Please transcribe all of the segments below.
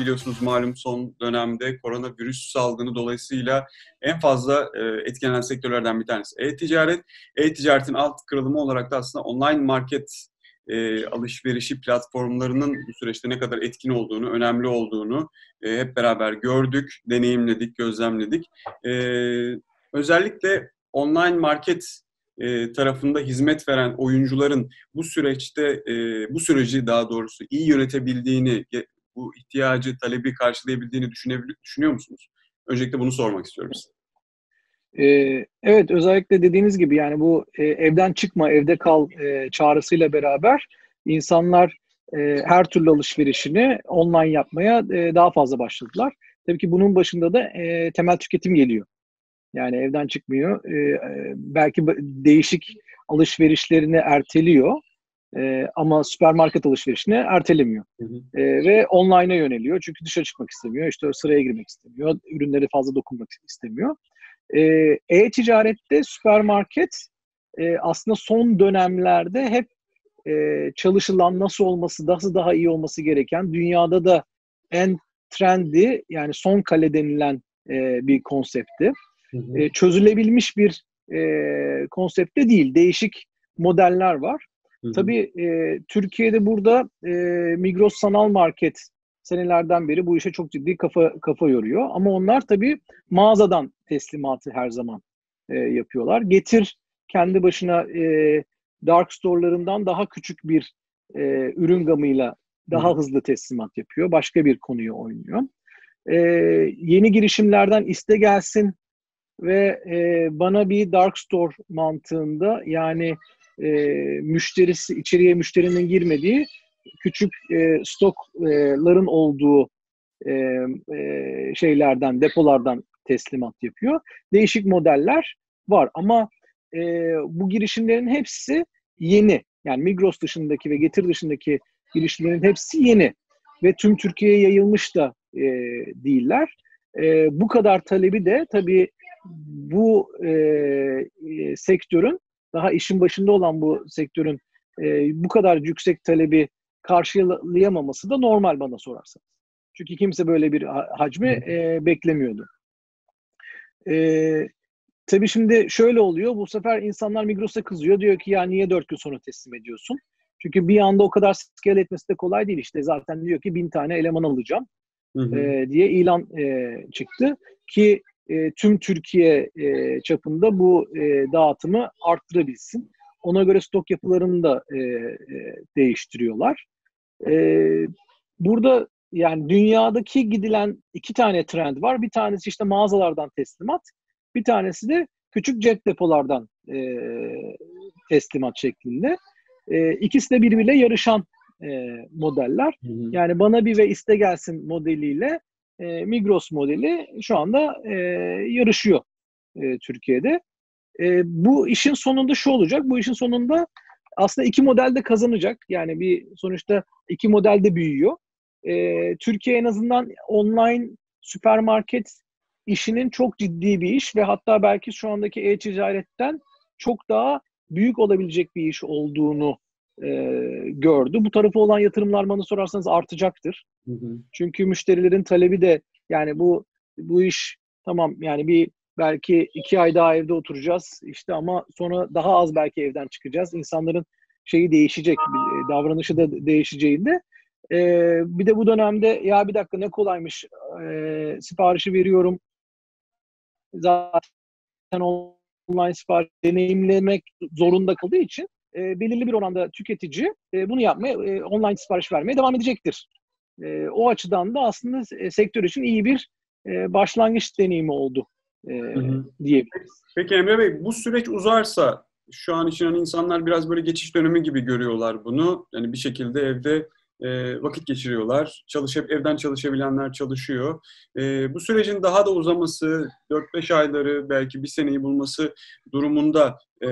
biliyorsunuz malum son dönemde koronavirüs salgını dolayısıyla en fazla e, etkilenen sektörlerden bir tanesi e-ticaret. E-ticaretin alt kırılımı olarak da aslında online market e, alışverişi platformlarının bu süreçte ne kadar etkin olduğunu, önemli olduğunu e, hep beraber gördük, deneyimledik, gözlemledik. E, özellikle online market e, tarafında hizmet veren oyuncuların bu süreçte, e, bu süreci daha doğrusu iyi yönetebildiğini, bu ihtiyacı, talebi karşılayabildiğini düşünüyor musunuz? Öncelikle bunu sormak istiyorum size. Ee, evet özellikle dediğiniz gibi yani bu e, evden çıkma evde kal e, çağrısıyla beraber insanlar e, her türlü alışverişini online yapmaya daha fazla başladılar. Tabii ki bunun başında da temel tüketim geliyor. Yani evden çıkmıyor. Belki değişik alışverişlerini erteliyor. E, ama süpermarket alışverişini ertelemiyor. Hı hı. E, ve online'a yöneliyor. Çünkü dışarı çıkmak istemiyor. İşte sıraya girmek istemiyor. Ürünleri fazla dokunmak istemiyor. E, e-ticarette süpermarket e, aslında son dönemlerde hep e, çalışılan nasıl olması, nasıl daha iyi olması gereken dünyada da en trendi yani son kale denilen e, bir konsepti. Hı hı. E, çözülebilmiş bir e, konsepte değil. Değişik modeller var. Tabii e, Türkiye'de burada e, Migros Sanal Market senelerden beri bu işe çok ciddi kafa kafa yoruyor. Ama onlar tabii mağazadan teslimatı her zaman e, yapıyorlar. Getir kendi başına e, dark store'larından daha küçük bir e, ürün gamıyla daha hı. hızlı teslimat yapıyor. Başka bir konuyu oynuyor. E, yeni girişimlerden iste gelsin ve e, bana bir dark store mantığında yani e, müşterisi içeriye müşterinin girmediği küçük e, stokların olduğu e, e, şeylerden depolardan teslimat yapıyor. Değişik modeller var ama e, bu girişimlerin hepsi yeni. Yani Migros dışındaki ve Getir dışındaki girişimlerin hepsi yeni ve tüm Türkiye'ye yayılmış da e, değiller. E, bu kadar talebi de tabii bu e, e, sektörün daha işin başında olan bu sektörün e, bu kadar yüksek talebi karşılayamaması da normal bana sorarsanız. Çünkü kimse böyle bir hacmi e, beklemiyordu. E, tabii şimdi şöyle oluyor. Bu sefer insanlar Migros'a kızıyor. Diyor ki ya niye dört gün sonra teslim ediyorsun? Çünkü bir anda o kadar scale etmesi de kolay değil işte. Zaten diyor ki bin tane eleman alacağım hı hı. E, diye ilan e, çıktı. Ki e, tüm Türkiye e, çapında bu e, dağıtımı arttırabilsin. Ona göre stok yapılarını da e, e, değiştiriyorlar. E, burada yani dünyadaki gidilen iki tane trend var. Bir tanesi işte mağazalardan teslimat, bir tanesi de küçük cep depolardan e, teslimat şeklinde. E, ikisi de birbiriyle yarışan e, modeller. Hı hı. Yani bana bir ve iste gelsin modeliyle e, Migros modeli şu anda e, yarışıyor e, Türkiye'de. E, bu işin sonunda şu olacak. Bu işin sonunda aslında iki model de kazanacak. Yani bir sonuçta iki model de büyüyor. E, Türkiye en azından online süpermarket işinin çok ciddi bir iş ve hatta belki şu andaki e-ticaretten çok daha büyük olabilecek bir iş olduğunu e, gördü. Bu tarafı olan yatırımlar bana sorarsanız artacaktır. Hı hı. Çünkü müşterilerin talebi de yani bu bu iş tamam yani bir belki iki ay daha evde oturacağız işte ama sonra daha az belki evden çıkacağız. İnsanların şeyi değişecek, davranışı da değişeceğinde. Ee, bir de bu dönemde ya bir dakika ne kolaymış e, siparişi veriyorum zaten online sipariş deneyimlemek zorunda kaldığı için e, belirli bir oranda tüketici e, bunu yapmaya, e, online sipariş vermeye devam edecektir. E, o açıdan da aslında e, sektör için iyi bir e, başlangıç deneyimi oldu e, diyebiliriz. Peki Emre Bey bu süreç uzarsa şu an için hani insanlar biraz böyle geçiş dönemi gibi görüyorlar bunu. Yani bir şekilde evde e, vakit geçiriyorlar. Çalışıp evden çalışabilenler çalışıyor. E, bu sürecin daha da uzaması, 4-5 ayları belki bir seneyi bulması durumunda e,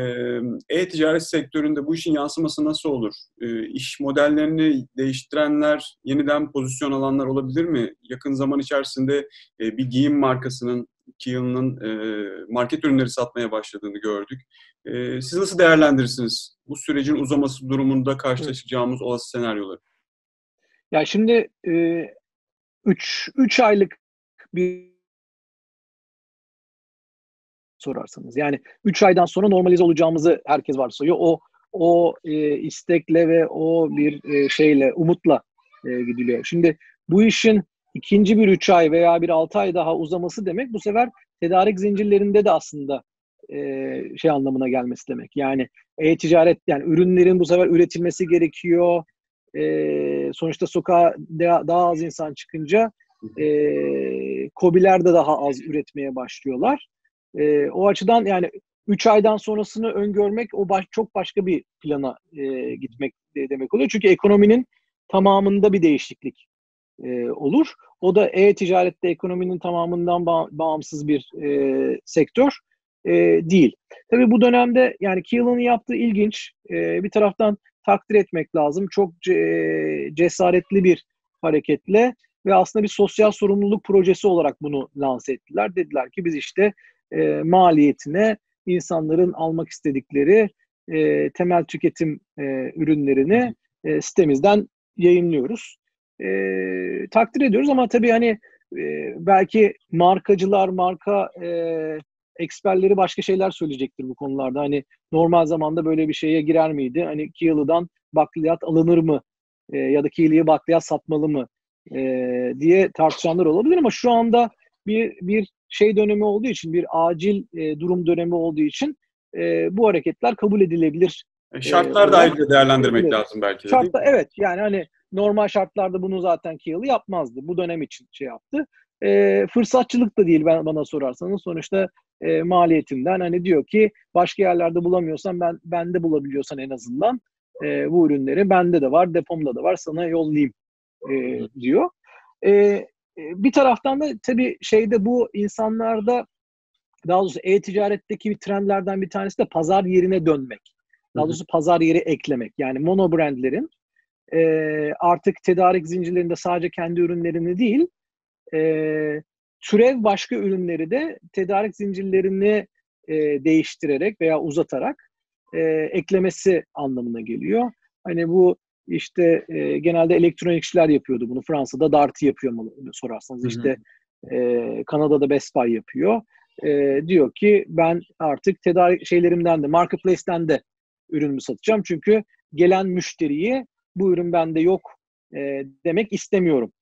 e-ticaret sektöründe bu işin yansıması nasıl olur? E, iş modellerini değiştirenler, yeniden pozisyon alanlar olabilir mi? Yakın zaman içerisinde e, bir giyim markasının Kiel'ın e, market ürünleri satmaya başladığını gördük. E, siz nasıl değerlendirirsiniz bu sürecin uzaması durumunda karşılaşacağımız olası senaryoları? Ya şimdi e, 3 3 aylık bir sorarsanız. Yani 3 aydan sonra normalize olacağımızı herkes varsayıyor. O o e, istekle ve o bir e, şeyle, umutla e, gidiliyor. Şimdi bu işin ikinci bir 3 ay veya bir 6 ay daha uzaması demek bu sefer tedarik zincirlerinde de aslında e, şey anlamına gelmesi demek. Yani e-ticaret yani ürünlerin bu sefer üretilmesi gerekiyor. E, sonuçta sokağa daha, az insan çıkınca e, kobiler de daha az üretmeye başlıyorlar. E, o açıdan yani 3 aydan sonrasını öngörmek o baş, çok başka bir plana e, gitmek demek oluyor. Çünkü ekonominin tamamında bir değişiklik e, olur. O da e-ticarette ekonominin tamamından ba- bağımsız bir e, sektör e, değil. Tabii bu dönemde yani Keelan'ın yaptığı ilginç. E, bir taraftan takdir etmek lazım. Çok ce- cesaretli bir hareketle ve aslında bir sosyal sorumluluk projesi olarak bunu lanse ettiler. Dediler ki biz işte e, maliyetine insanların almak istedikleri e, temel tüketim e, ürünlerini e, sitemizden yayınlıyoruz. E, takdir ediyoruz ama tabii hani e, belki markacılar, marka e, eksperleri başka şeyler söyleyecektir bu konularda. Hani normal zamanda böyle bir şeye girer miydi? Hani Kiyalı'dan bakliyat alınır mı? E, ya da Kiyalı'ya bakliyat satmalı mı? E, diye tartışanlar olabilir ama şu anda bir bir şey dönemi olduğu için, bir acil e, durum dönemi olduğu için e, bu hareketler kabul edilebilir. E, şartlar e, da ayrıca değerlendirmek evet. lazım belki de. Şartlar, evet yani hani normal şartlarda bunu zaten Kiyalı yapmazdı. Bu dönem için şey yaptı. E, fırsatçılık da değil ben, bana sorarsanız. Sonuçta e, maliyetinden hani diyor ki başka yerlerde bulamıyorsan ben bende bulabiliyorsan en azından e, bu ürünleri bende de var, depomda da var sana yollayayım e, diyor. E, bir taraftan da tabii şeyde bu insanlarda daha doğrusu e-ticaretteki bir trendlerden bir tanesi de pazar yerine dönmek. Daha doğrusu pazar yeri eklemek. Yani mono brandlerin e, artık tedarik zincirlerinde sadece kendi ürünlerini değil, e, türev başka ürünleri de tedarik zincirlerini e, değiştirerek veya uzatarak e, eklemesi anlamına geliyor. Hani bu işte e, genelde elektronikçiler yapıyordu bunu. Fransa'da Darty yapıyor mu sorarsanız. Hı hı. İşte e, Kanada'da Best Buy yapıyor. E, diyor ki ben artık tedarik şeylerimden de marketplace'ten de ürünümü satacağım. Çünkü gelen müşteriyi bu ürün bende yok e, demek istemiyorum.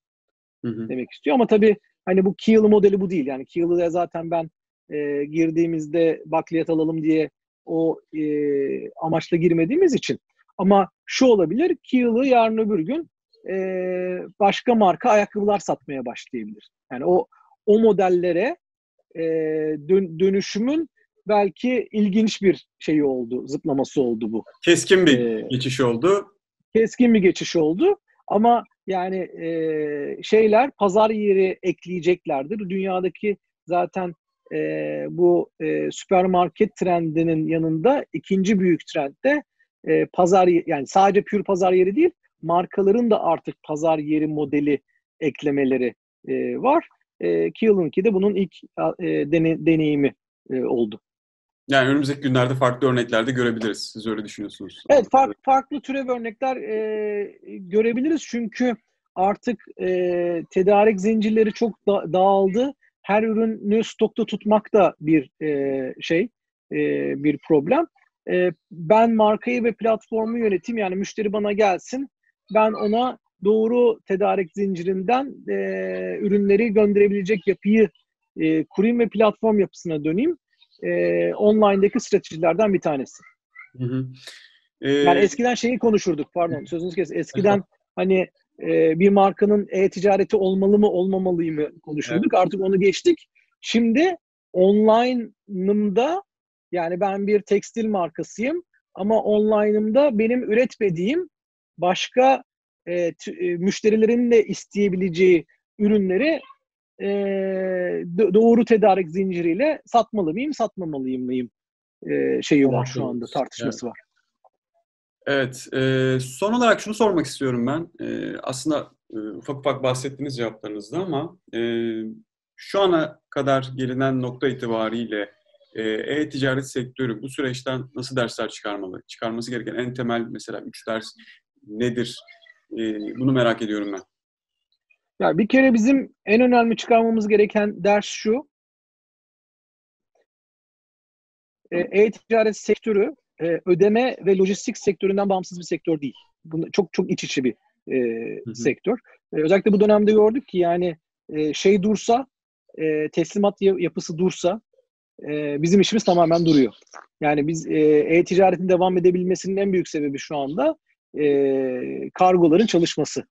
Hı hı. Demek istiyor ama tabii hani bu Kiel modeli bu değil. Yani Kiel'ı zaten ben e, girdiğimizde bakliyat alalım diye o e, amaçla girmediğimiz için ama şu olabilir, Kiel'ı yarın öbür gün e, başka marka ayakkabılar satmaya başlayabilir. Yani o o modellere e, dön, dönüşümün belki ilginç bir şeyi oldu, zıplaması oldu bu. Keskin bir ee, geçiş oldu. Keskin bir geçiş oldu. Ama yani e, şeyler pazar yeri ekleyeceklerdir. Dünyadaki zaten e, bu e, süpermarket trendinin yanında ikinci büyük trend de e, pazar yani sadece pür pazar yeri değil markaların da artık pazar yeri modeli eklemeleri e, var. E, Keelan'ki de bunun ilk e, dene, deneyimi e, oldu. Yani önümüzdeki günlerde farklı örneklerde görebiliriz. Siz öyle düşünüyorsunuz. Evet, farklı, farklı türev örnekler e, görebiliriz çünkü artık e, tedarik zincirleri çok da, dağıldı. Her ürünü stokta tutmak da bir e, şey, e, bir problem e, ben markayı ve platformu yöneteyim yani müşteri bana gelsin ben ona doğru tedarik zincirinden e, ürünleri gönderebilecek yapıyı e, kurayım ve platform yapısına döneyim. E, online'daki stratejilerden bir tanesi. Hı hı. Ee, yani eskiden şeyi konuşurduk pardon sözünüz kes. Eskiden hani e, bir markanın e-ticareti olmalı mı olmamalı mı konuşurduk. Evet. Artık onu geçtik. Şimdi online'ımda yani ben bir tekstil markasıyım ama online'ımda benim üretmediğim başka e, t- e, müşterilerin de isteyebileceği ürünleri e, doğru tedarik zinciriyle satmalı mıyım, satmamalıyım mıyım e, şeyi var şu anda tartışması evet. var. Evet, e, son olarak şunu sormak istiyorum ben. E, aslında e, ufak ufak bahsettiğiniz cevaplarınızda ama e, şu ana kadar gelinen nokta itibariyle e-ticaret sektörü bu süreçten nasıl dersler çıkarmalı? Çıkarması gereken en temel mesela üç ders nedir? Ee, bunu merak ediyorum ben. Ya bir kere bizim en önemli çıkarmamız gereken ders şu. E, e-ticaret sektörü e, ödeme ve lojistik sektöründen bağımsız bir sektör değil. Bunu çok çok iç içe bir e, hı hı. sektör. E, özellikle bu dönemde gördük ki yani e, şey dursa, e, teslimat yapısı dursa e, bizim işimiz tamamen duruyor. Yani biz e, e-ticaretin devam edebilmesinin en büyük sebebi şu anda e, kargoların çalışması.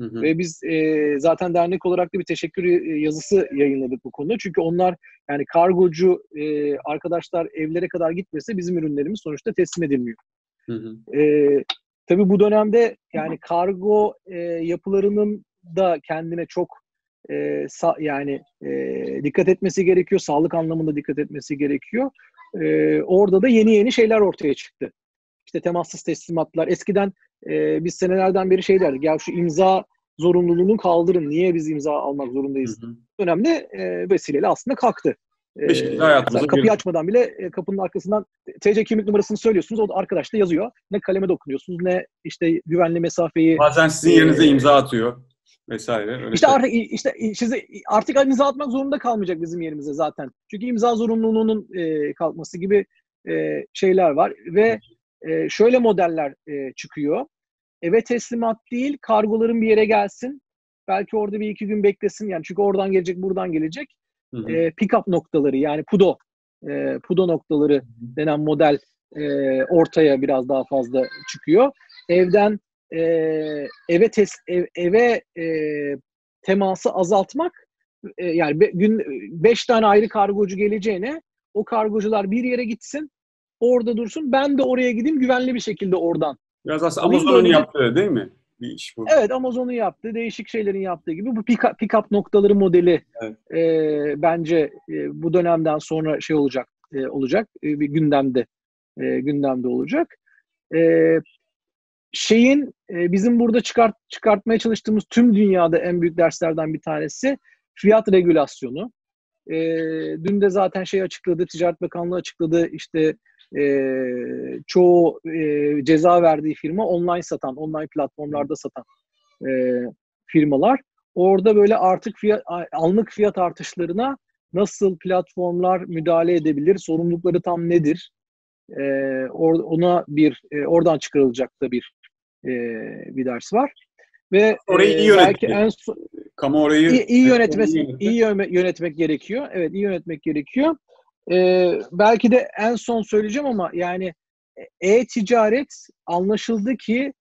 Hı hı. Ve biz e, zaten dernek olarak da bir teşekkür yazısı yayınladık bu konuda. Çünkü onlar yani kargocu e, arkadaşlar evlere kadar gitmese bizim ürünlerimiz sonuçta teslim edilmiyor. Hı hı. E, tabii bu dönemde yani kargo e, yapılarının da kendine çok e, sa, yani e, dikkat etmesi gerekiyor. Sağlık anlamında dikkat etmesi gerekiyor. E, orada da yeni yeni şeyler ortaya çıktı. İşte temassız teslimatlar. Eskiden e, biz senelerden beri şey derdik. Ya şu imza zorunluluğunu kaldırın. Niye biz imza almak zorundayız? Hı hı. Önemli e, vesileyle aslında kalktı. Ee, hayatımıza kapıyı girdi. açmadan bile e, kapının arkasından TC kimlik numarasını söylüyorsunuz. O da arkadaş da yazıyor. Ne kaleme dokunuyorsunuz ne işte güvenli mesafeyi. Bazen sizin yerinize e, imza atıyor vesaire. Öyle işte şey. artık işte size artık imza atmak zorunda kalmayacak bizim yerimize zaten. Çünkü imza zorunluluğunun e, kalkması gibi e, şeyler var ve e, şöyle modeller e, çıkıyor. Eve teslimat değil, kargoların bir yere gelsin. Belki orada bir iki gün beklesin. Yani çünkü oradan gelecek, buradan gelecek. Hı hı. E, pick-up noktaları yani PUDO, e, PUDO noktaları hı hı. denen model e, ortaya biraz daha fazla çıkıyor. Evden e, eve tes, ev, eve e, teması azaltmak e, yani be, gün beş tane ayrı kargocu geleceğine o kargocular bir yere gitsin orada dursun ben de oraya gideyim güvenli bir şekilde oradan. Biraz aslında Amazon'un yaptığı değil mi? Bir iş bu. Evet Amazon'un yaptığı değişik şeylerin yaptığı gibi bu pick-up, pick-up noktaları modeli evet. e, bence e, bu dönemden sonra şey olacak e, olacak e, bir gündemde e, gündemde olacak. E, şeyin e, bizim burada çıkart çıkartmaya çalıştığımız tüm dünyada en büyük derslerden bir tanesi fiyat regülasyonu. E, dün de zaten şey açıkladı, Ticaret Bakanlığı açıkladı işte e, çoğu e, ceza verdiği firma online satan, online platformlarda satan e, firmalar. Orada böyle artık fiyat, anlık fiyat artışlarına nasıl platformlar müdahale edebilir, sorumlulukları tam nedir? E, or, ona bir e, oradan çıkarılacak da bir e, bir ders var. Ve orayı iyi belki en so- kamu orayı iyi, iyi yönetmesi iyi yönetmek gerekiyor. Evet, iyi yönetmek gerekiyor. Ee, belki de en son söyleyeceğim ama yani e-ticaret anlaşıldı ki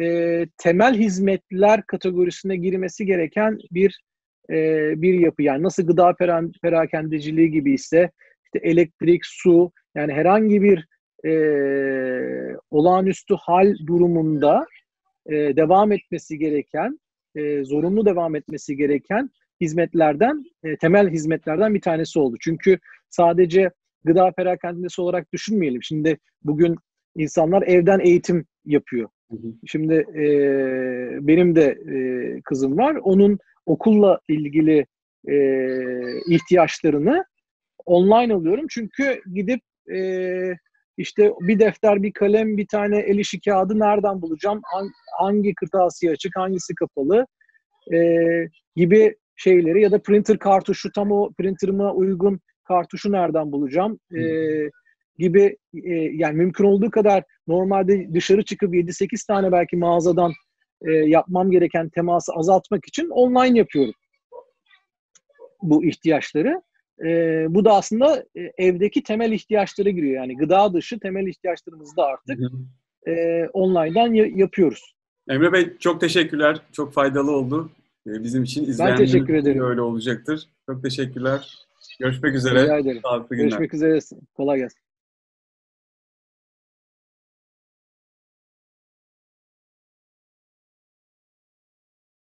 e, temel hizmetler kategorisine girmesi gereken bir e, bir yapı. Yani nasıl gıda perakendeciliği gibi ise işte elektrik, su yani herhangi bir e, olağanüstü hal durumunda e, devam etmesi gereken, e, zorunlu devam etmesi gereken hizmetlerden, e, temel hizmetlerden bir tanesi oldu. Çünkü sadece gıda perakendesi olarak düşünmeyelim. Şimdi bugün insanlar evden eğitim yapıyor. Hı hı. Şimdi e, benim de e, kızım var. Onun okulla ilgili e, ihtiyaçlarını online alıyorum. Çünkü gidip e, işte bir defter, bir kalem, bir tane el işi kağıdı nereden bulacağım? Hangi kırtasiye açık, hangisi kapalı e, gibi şeyleri ya da printer kartuşu tam o printerıma uygun kartuşu nereden bulacağım e, gibi e, yani mümkün olduğu kadar normalde dışarı çıkıp 7-8 tane belki mağazadan e, yapmam gereken teması azaltmak için online yapıyorum bu ihtiyaçları. E, bu da aslında e, evdeki temel ihtiyaçlara giriyor. Yani gıda dışı temel ihtiyaçlarımızı da artık e, online'dan y- yapıyoruz. Emre Bey çok teşekkürler. Çok faydalı oldu. E, bizim için ederim. öyle olacaktır. Çok teşekkürler. Görüşmek üzere. Rica ederim. Görüşmek üzere. Kolay gelsin.